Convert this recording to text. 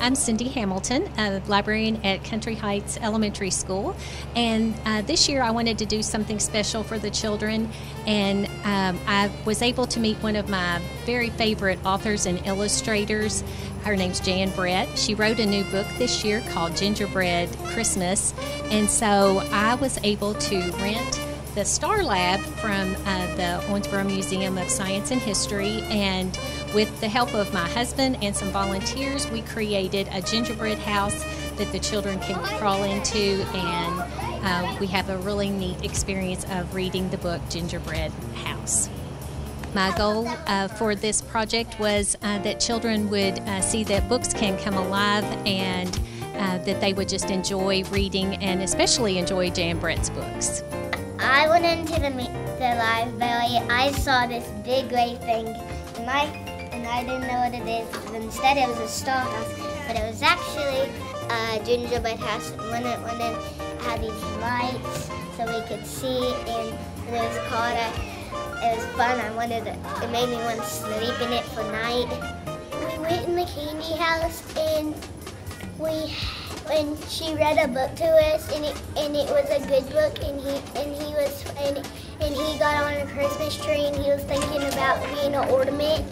I'm Cindy Hamilton, a librarian at Country Heights Elementary School, and uh, this year I wanted to do something special for the children, and um, I was able to meet one of my very favorite authors and illustrators. Her name's Jan Brett. She wrote a new book this year called Gingerbread Christmas, and so I was able to rent the Star Lab from uh, the Owensboro Museum of Science and History. And with the help of my husband and some volunteers, we created a gingerbread house that the children can crawl into. And uh, we have a really neat experience of reading the book Gingerbread House. My goal uh, for this project was uh, that children would uh, see that books can come alive and uh, that they would just enjoy reading and especially enjoy Jan Brett's books. I went into the, the library. I saw this big gray thing, I I didn't know what it is. Instead, it was a star house, but it was actually a gingerbread house. When it when it had these lights, so we could see, and it was called a. It was fun. I wanted to, it made me want to sleep in it for night. We went in the candy house and we when she read a book to us and it and it was a good book and he and he was and, and he got on a Christmas tree and he was thinking about being an ornament